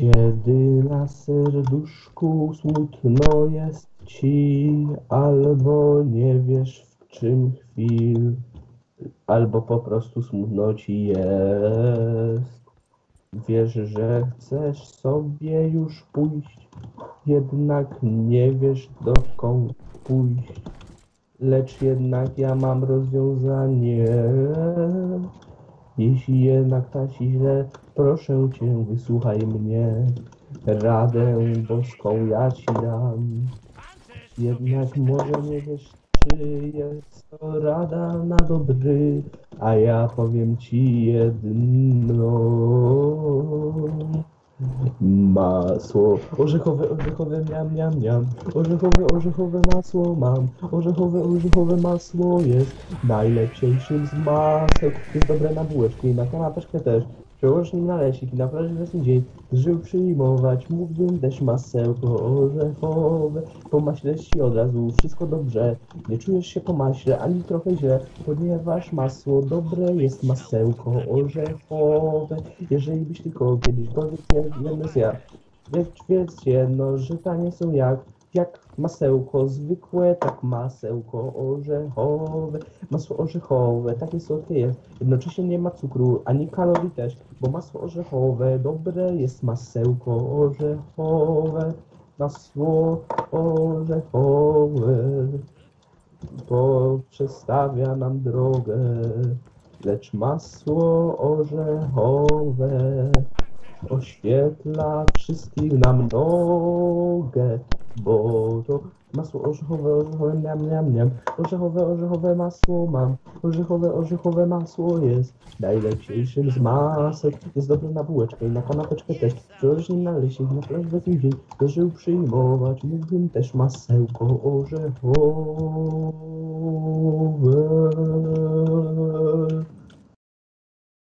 Kiedy na serduszku smutno jest ci, albo nie wiesz w czym chwil, albo po prostu smutno ci jest. Wiesz, że chcesz sobie już pójść, jednak nie wiesz dokąd pójść. Lecz jednak ja mam rozwiązanie. Jeśli jednak tak ci źle, proszę cię, wysłuchaj mnie. Radę boską ja ci dam. Jednak może nie wiesz, czy jest to rada na dobry, a ja powiem ci jedno. Masło orzechowe, orzechowe, miam, miam, miam. Orzechowe, orzechowe masło mam. Orzechowe, orzechowe masło jest najlepszym z maseł. Jest dobre na bułeczkę i na kanapeczkę też. Przełoż nim naleśnik na plaży wiosny dzień żył przyjmować. Mógłbym też masełko orzechowe. Po maśle ci od razu wszystko dobrze. Nie czujesz się po maśle ani trochę źle, ponieważ masło dobre jest masełko orzechowe. Jeżeli byś tylko kiedyśkolwiek nie jedno zjadł. Lecz wiedzcie, no, że tanie są jak, jak masełko zwykłe, tak masełko orzechowe. Masło orzechowe, takie słodkie jest. Jednocześnie nie ma cukru, ani kalorii też, bo masło orzechowe dobre jest masełko orzechowe. Masło orzechowe poprzestawia nam drogę, lecz masło orzechowe oświetla wszystkich nam nogę, bo to masło orzechowe, orzechowe, miam, miam, miam, orzechowe, orzechowe masło mam, orzechowe, orzechowe masło jest najlepszym z masek, jest dobre na bułeczkę i na kanapeczkę też, przełożyć nim na leśnik, na plaż w dzień, żył przyjmować, mógłbym też masełko orzechowe.